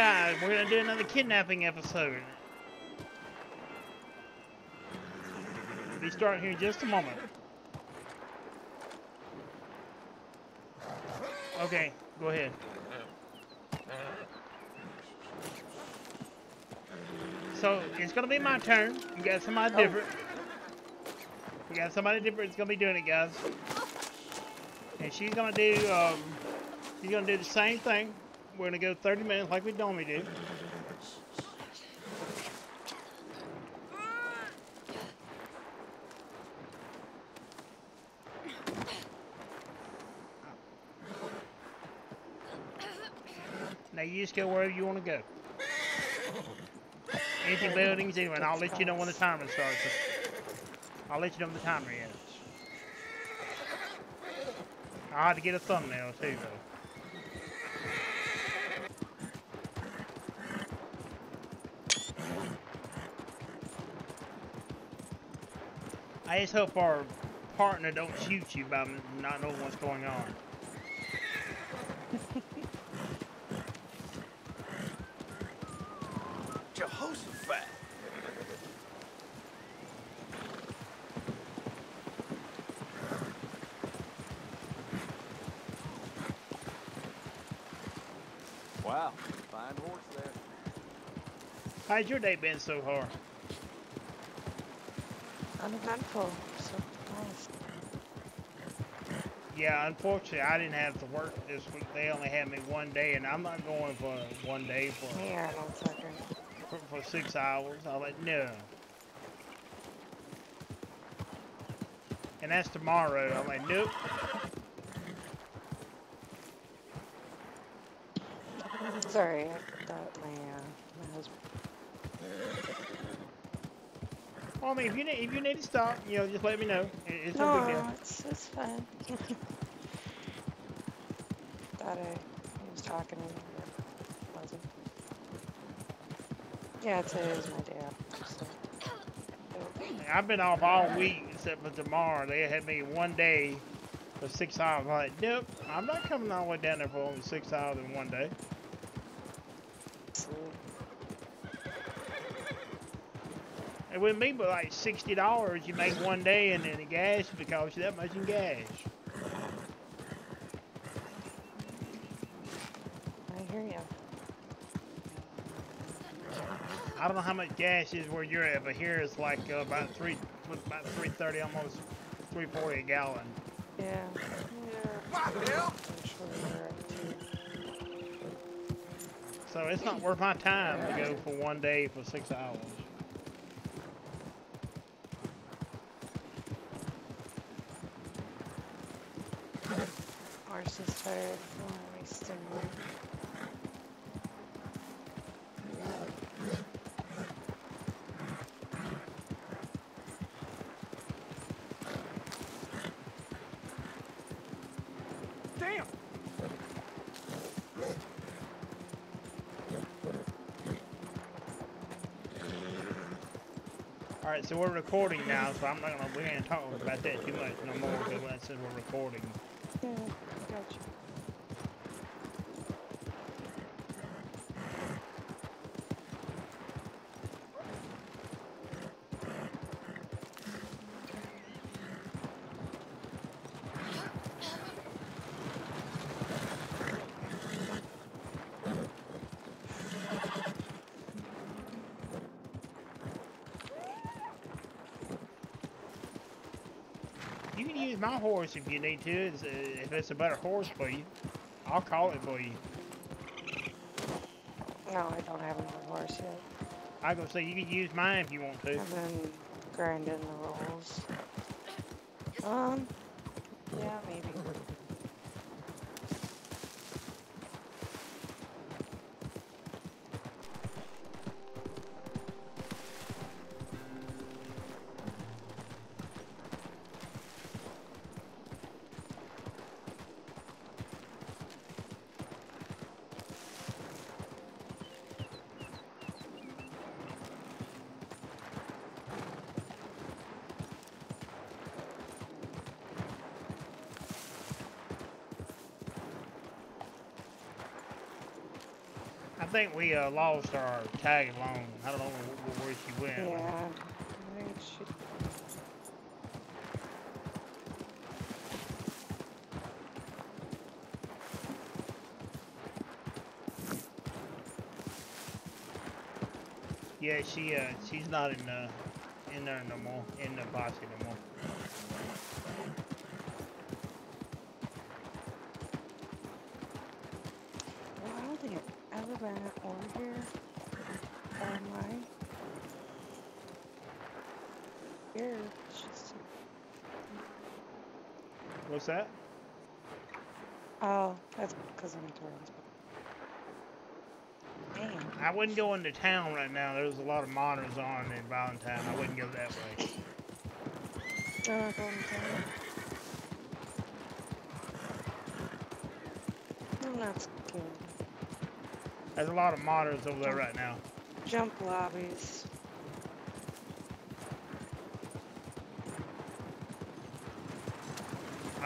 we're gonna do another kidnapping episode. We'll be starting here in just a moment. Okay, go ahead. So it's gonna be my turn. You got somebody different. We got somebody different that's gonna be doing it, guys. And she's gonna do um, she's gonna do the same thing. We're gonna go 30 minutes like we normally do. Now you just go wherever you want to go. Empty buildings, anyway, and I'll let you know when the timer starts. I'll let you know when the timer is. I had to get a thumbnail too, though. I just hope our partner don't shoot you by not knowing what's going on. Jehoshaphat. Wow, fine horse there. How's your day been so far? Uneventful. So nice. Yeah, unfortunately, I didn't have to work this week. They only had me one day, and I'm not going for one day for on second. for, for six hours. I was like, no. And that's tomorrow. I'm like, nope. Sorry, I thought my, uh, my husband. Well, I mean, if you need if you need to stop, you know, just let me know. It, it's no No, big deal. it's, it's fine. thought I he was talking to me, but wasn't. Yeah, today is my day off. So. I've been off all week except for tomorrow. They had me one day for six hours. I'm like, nope, I'm not coming all the way down there for only six hours in one day. So, It wouldn't be but like sixty dollars you make one day, and then the gas would cost you that much in gas. I hear you. I don't know how much gas is where you're at, but here it's like uh, about three, about three thirty, almost three forty a gallon. Yeah. Yeah. What the hell? Eventually we're up to. So it's not worth my time to go for one day for six hours. Tired. Damn. All right, so we're recording now, so I'm not gonna we ain't talking about that too much no more. Because when I said we're recording, Yeah, gotcha. you can use my horse if you need to. It's, uh, if it's a better horse for you, I'll call it for you. No, I don't have another horse yet. I gonna say you can use mine if you want to. I've been grinding the roles. Um, yeah, maybe. Think we uh, lost our tag along. I don't know where, where she went. Yeah. She. Yeah, she uh, she's not in uh, in there no more, in the posse no more. Well, I don't think I've ever been over here. Or am I? Here, she's. That? Oh, that's because I'm in. Damn. I wouldn't go into town right now. There's a lot of monitors on in Valentine. I wouldn't go that way. Oh, I'm going down. I'm not scared. There's a lot of monitors over there right now. Jump lobbies.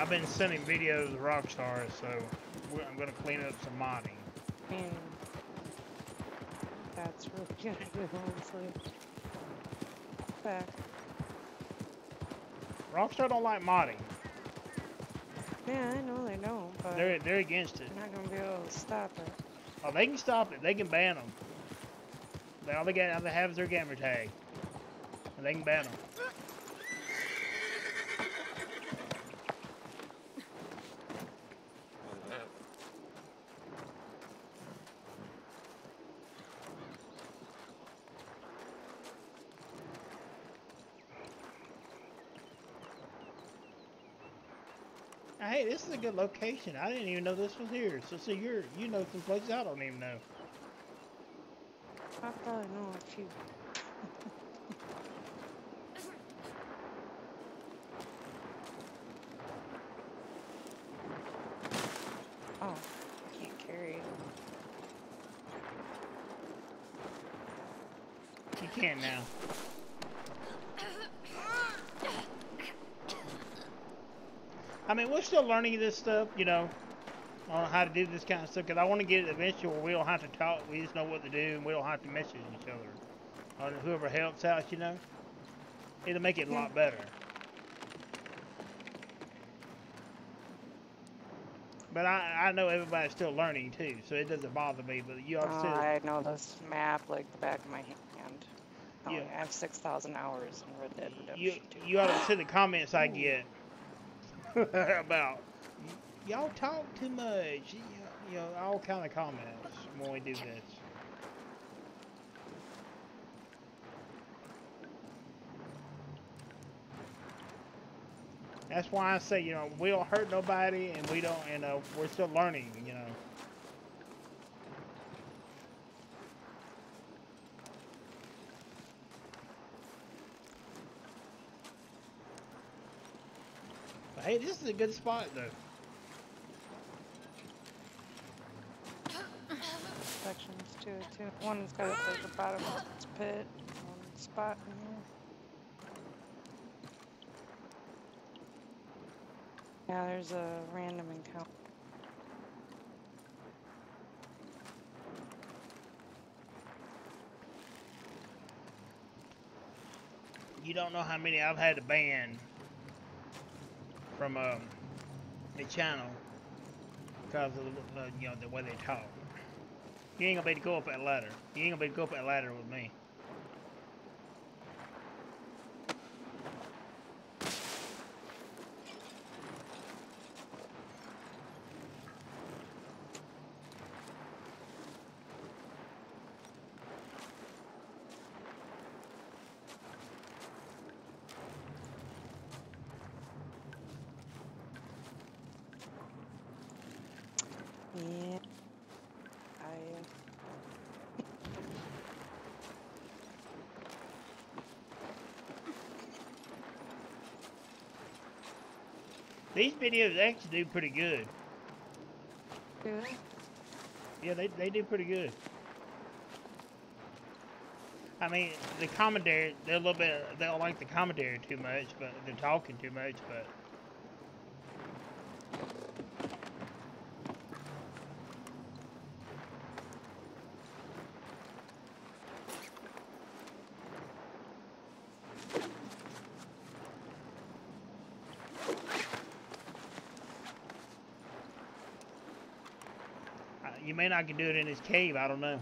I've been sending videos to Rockstar, so I'm gonna clean up some modding. Mean, that's really good to honestly. Back. Rockstar don't like modding. Yeah, I know they don't, but They're they're against it. They're not gonna be able to stop it. Oh, they can stop it. They can ban them. They all they got all they have is their gamer tag, and they can ban them. Hey, this is a good location. I didn't even know this was here. So, so you're you know some places I don't even know. I probably know a. oh, can't carry it. You can now. I mean, we're still learning this stuff, you know, on how to do this kind of stuff. Cause I want to get it eventually where we don't have to talk. We just know what to do, and we don't have to message each other. Or whoever helps out, you know, it'll make it a lot better. But I, I know everybody's still learning too, so it doesn't bother me. But you Oh, ought to. I know this map like the back of my hand. Oh, Yeah. I have 6,000 hours in Red Dead you Redemption 2. you ought to see the comments I get about y'all talk too much. You know, all kind of comments when we do this. That's why I say, you know, we don't hurt nobody, and we don't, you know, we're still learning, you know. Hey, this is a good spot, though. sections to it too. One's got like the bottom of its pit, one spot in here. Yeah, there's a random encounter. You don't know how many I've had to ban from um, the channel because of you know the way they talk. You ain't gonna be able to go up that ladder. You ain't gonna be able to go up that ladder with me. Yeah. I. These videos actually do pretty good. Do it. Yeah, they, they do pretty good. I mean, the commentary, they're a little bit, they don't like the commentary too much, but they're talking too much, but. you may not can do it in his cave. I don't know.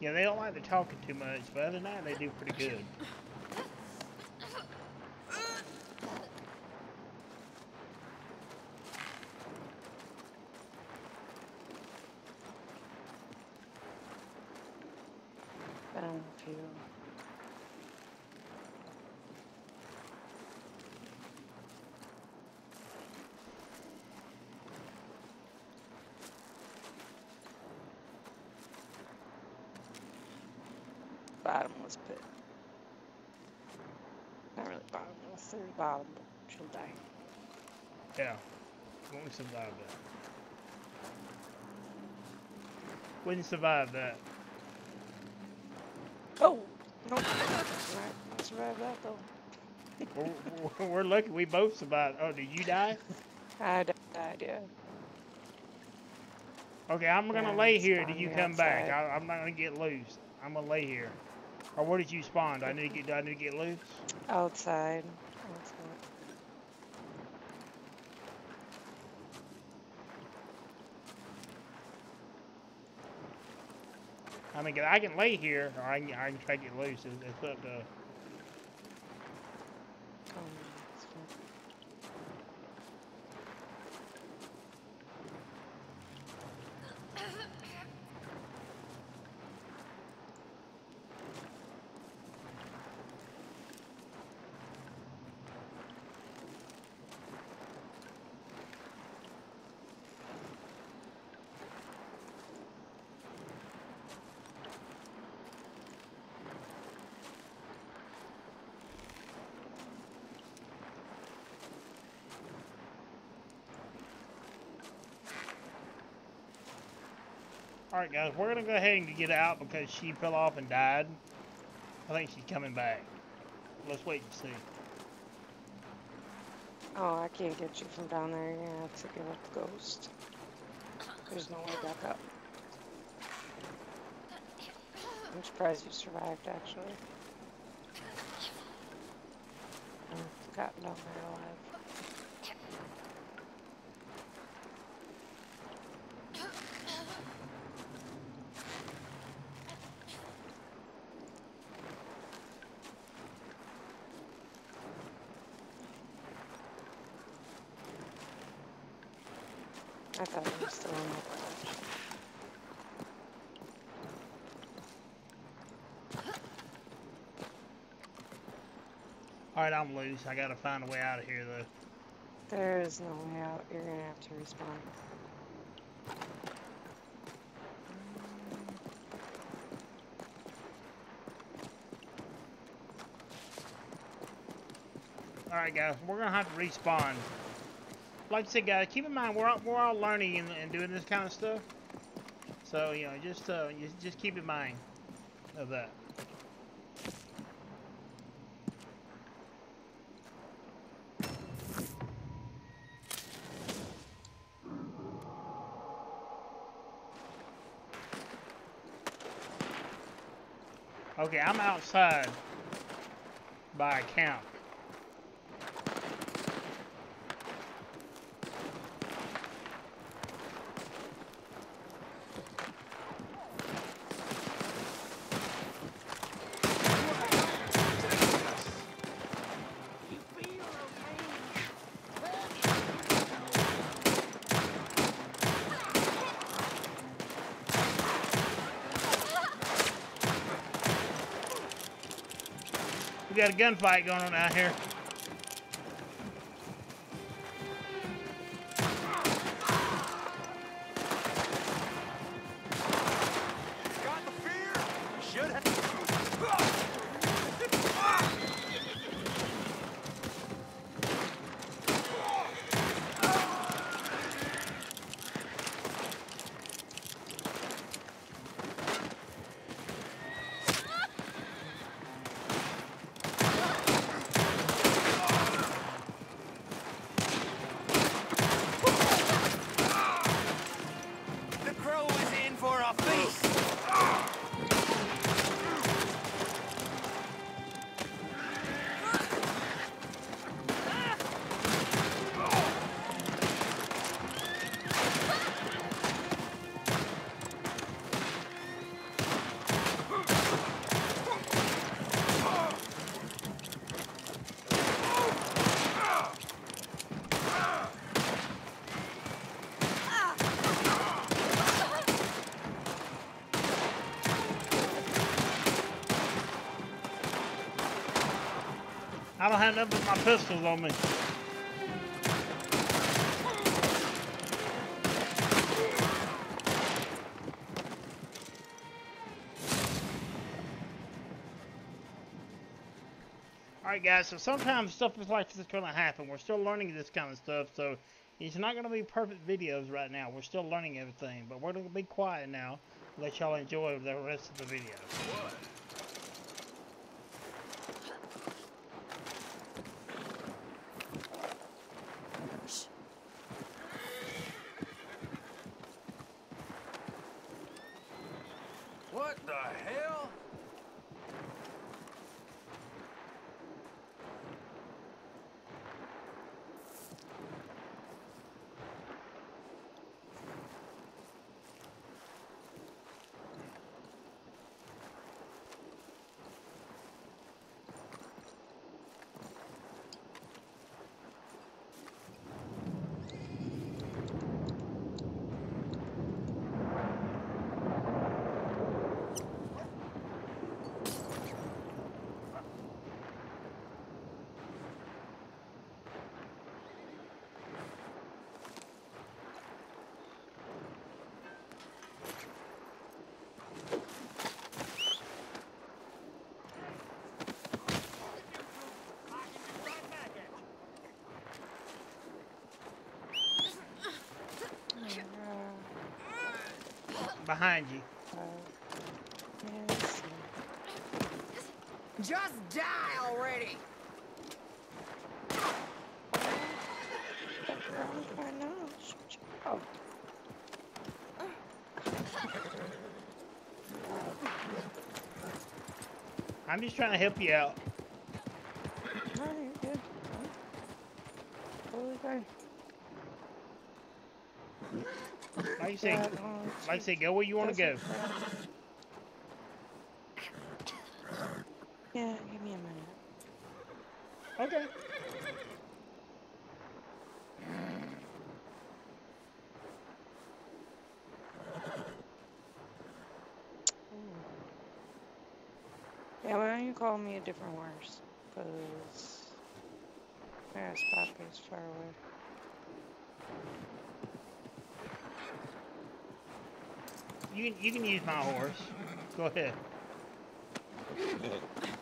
Yeah, they don't like the talking too much, but other than that, they do pretty good. Bottomless pit. Not really bottomless, there's bottom, but she'll die. Yeah, won't survive that. Wouldn't survive that. Oh! Not, not survived that though. We're, we're- lucky we both survived. Oh, did you die? I died, yeah. Okay, I'm gonna Yeah, lay here till you come back. outside. I, I'm not gonna get loose. I'm gonna lay here. Or where did you spawn? Do I need to get? Do I need to get loose? Outside. Outside. I mean, I can lay here, or I can, I can try to get loose. It's, it's up to. Come on, it's fine. All right, guys, we're gonna go ahead and get out because she fell off and died. I think she's coming back. Let's wait and see. Oh, I can't get you from down there. You're gonna have to give up the ghost. There's no way back up. I'm surprised you survived, actually. I've gotten down there alive. I thought he was still in the garage. All right, I'm loose. I gotta find a way out of here, though. There is no way out. You're gonna have to respawn. All right, guys, we're gonna have to respawn. Like I said, guys, keep in mind we're all, we're all learning and, and doing this kind of stuff. So you know, just uh, just, just keep in mind of that. Okay, I'm outside by account. Got a gunfight going on out here. Don't have nothing but my pistols on me. Alright guys, so sometimes stuff is like this is gonna happen. We're still learning this kind of stuff, so it's not gonna be perfect videos right now. We're still learning everything, but we're gonna be quiet now. Let y'all enjoy the rest of the video. What the hell? Behind you. Just die already! I know. Shoot you out. I'm just trying to help you out. No, you're good. Totally fine. Like you say, like I say, go where you want to go. Yeah, give me a minute. Okay. Yeah, why don't you call me a different horse? Because my spot is far away. You you can use my horse. Go ahead.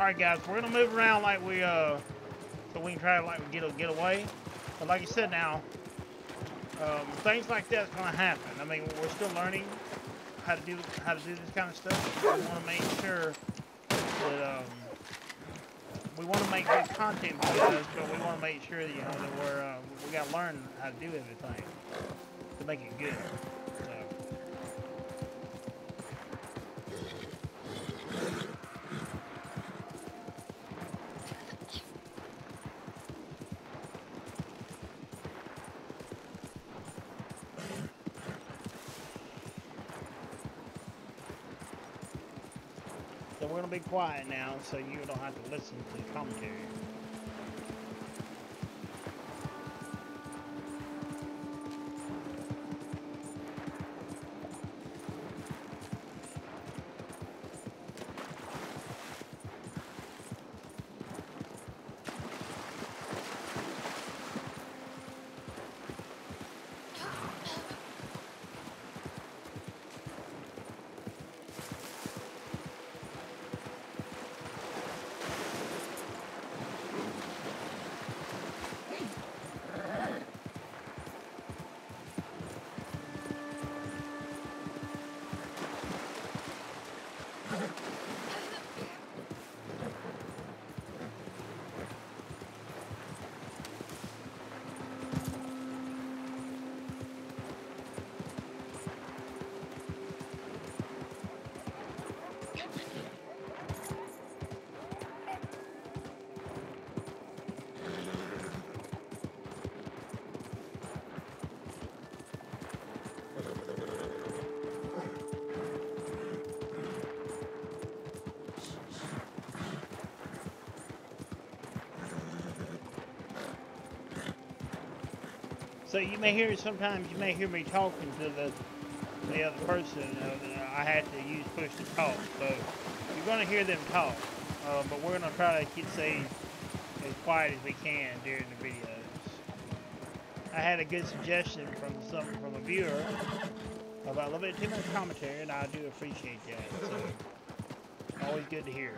All right, guys, we're gonna move around like we uh, so we can try to like get a- get away. But like you said, now um, things like that's gonna happen. I mean, we're still learning how to do how to do this kind of stuff. We want to make sure that um, we want to make good content videos, but we want to make sure that you know that we're uh, we gotta learn how to do everything to make it good. Quiet now, so you don't have to listen to the commentary. So you may hear sometimes you may hear me talking to the the other person. Uh, I had to use push to talk, so you're gonna hear them talk. Uh, but we're gonna try to keep stay as quiet as we can during the videos. I had a good suggestion from some from a viewer about a little bit too much commentary, and I do appreciate that. So always good to hear.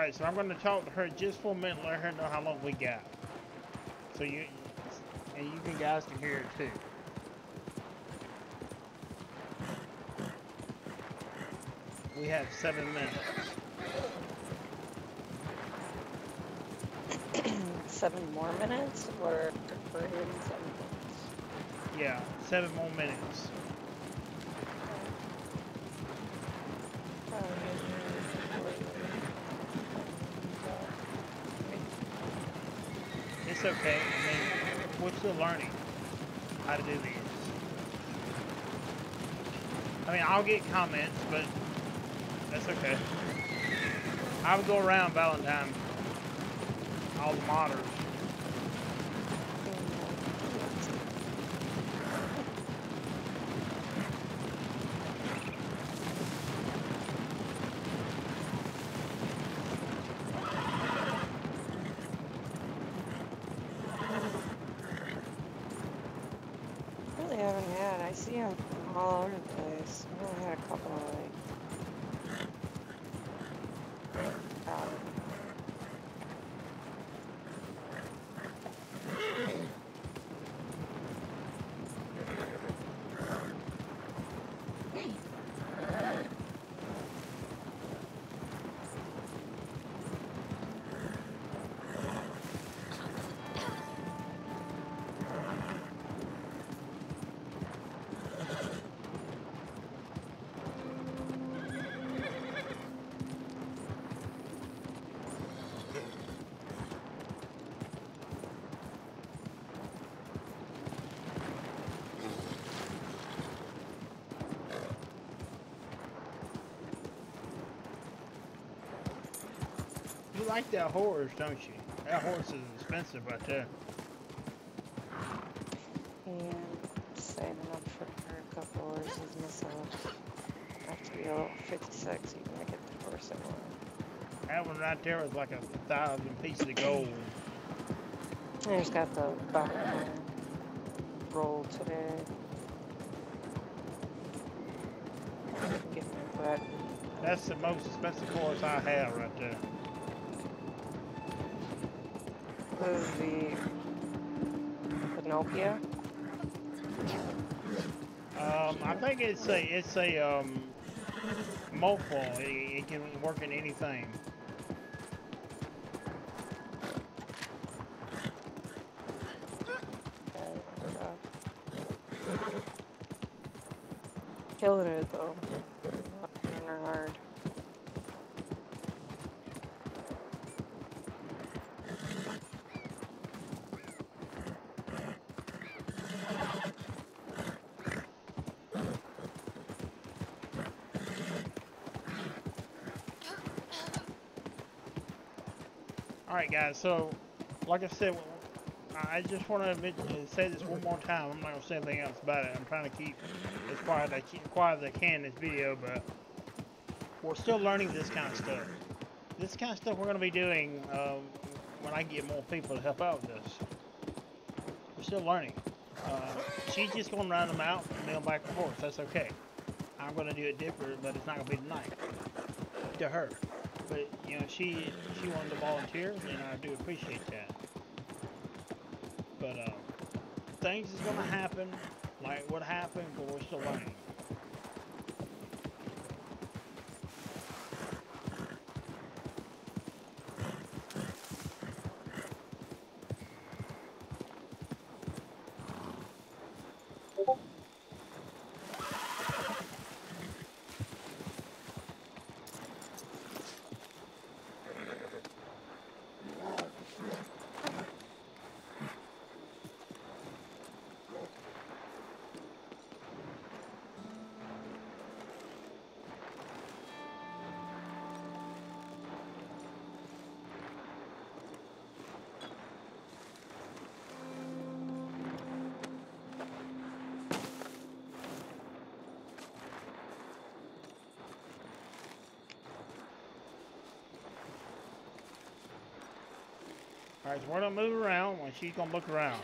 Alright, so I'm going to talk to her just for a minute, let her know how long we got. So you, and you can guys can hear it too. We have seven minutes. seven more minutes, or seven minutes? Yeah, seven more minutes. It's okay. I mean, we're still learning how to do these. I mean, I'll get comments, but that's okay. I would go around Valentine, all the modders. Really haven't had. I see them all over the place. I only had a couple of like. Um, You like that horse, don't you? That horse is expensive right there. and saving up for a couple horses myself. Have to be a little 56 even to get the horse I want. That one right there was like a thousand pieces of gold. I just got the back roll today. Get my butt. That's the most expensive horse I have right there. This the Pinocchio. Um, I think it's a it's a um. It, it can work in anything. Killing it though. Not running hard. All right, guys. So, like I said, I just want to uh, say this one more time. I'm not gonna say anything else about it. I'm trying to keep as quiet as I, quiet as I can in this video, but we're still learning this kind of stuff. This kind of stuff we're gonna be doing um, when I get more people to help out with this. We're still learning. Uh, she's just gonna run them out and mail back and forth. That's okay. I'm gonna do it different, but it's not gonna be tonight to her. But you know, she she wanted to volunteer, and I do appreciate that. But uh, things is gonna happen Like what happened, but we're still learning. Alright, so we're gonna move around when she's gonna look around.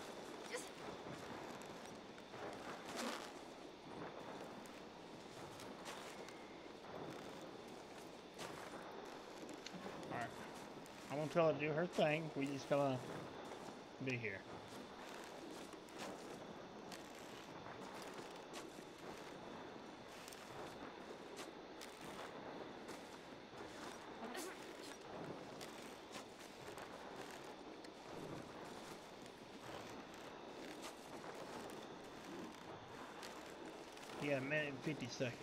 Alright. I'm gonna tell her to do her thing. We just gonna be here. Yeah, a minute and 50 seconds.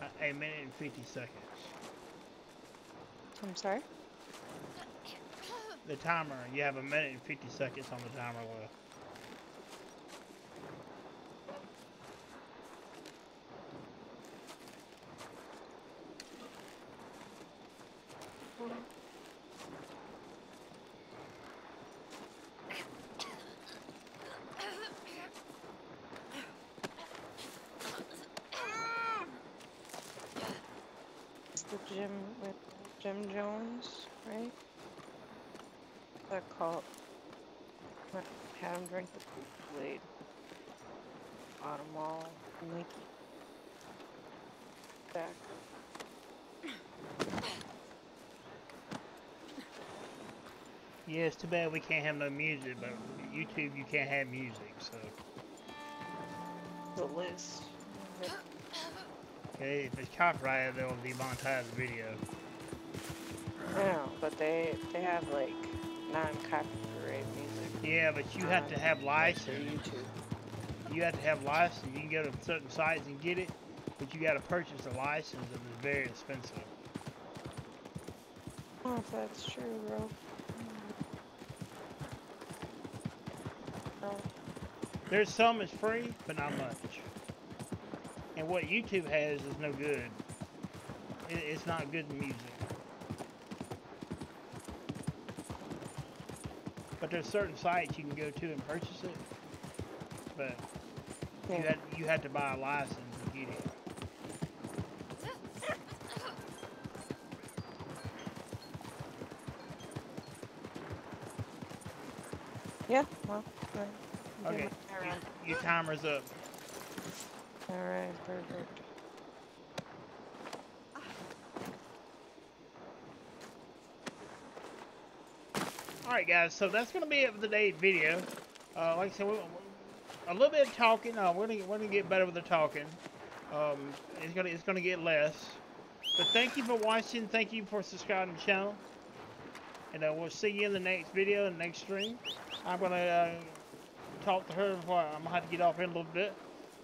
A, a minute and 50 seconds. I'm sorry? The timer, you have a minute and 50 seconds on the timer left. It's the gym with Jim Jones, right? That called. What had him drink the Kool-Aid. Bought 'em all. Nike. Back. Yeah, it's too bad we can't have no music, but YouTube you can't have music, so. The list. Okay, if it's copyrighted, they'll demonetize the video. I know, but they they have like non-copyright music. Yeah, but you have to have uh, license. YouTube. You have to have license. You can go to certain sites and get it, but you got to purchase a license, and it's very expensive. Oh, if that's true, bro. Oh, There's some that's free, but not much. And what YouTube has is no good. It, it's not good music. But there's certain sites you can go to and purchase it. But you yeah. had you had to buy a license to get it. Yeah, well, right. Okay. Your timer's up. Alright, perfect. Alright guys, so that's going to be it for today's video. Uh, like I said, we, a little bit of talking. Uh, we're going to we're gonna get better with the talking. Um, it's going to it's gonna get less. But thank you for watching. Thank you for subscribing to the channel. And uh, we'll see you in the next video, the next stream. I'm going to uh, talk to her before I'm going to have to get off in a little bit.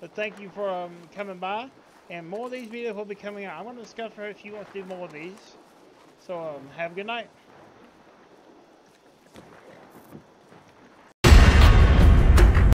But thank you for um, coming by. And more of these videos will be coming out. I'm going to discuss her if she wants to do more of these. So um, have a good night.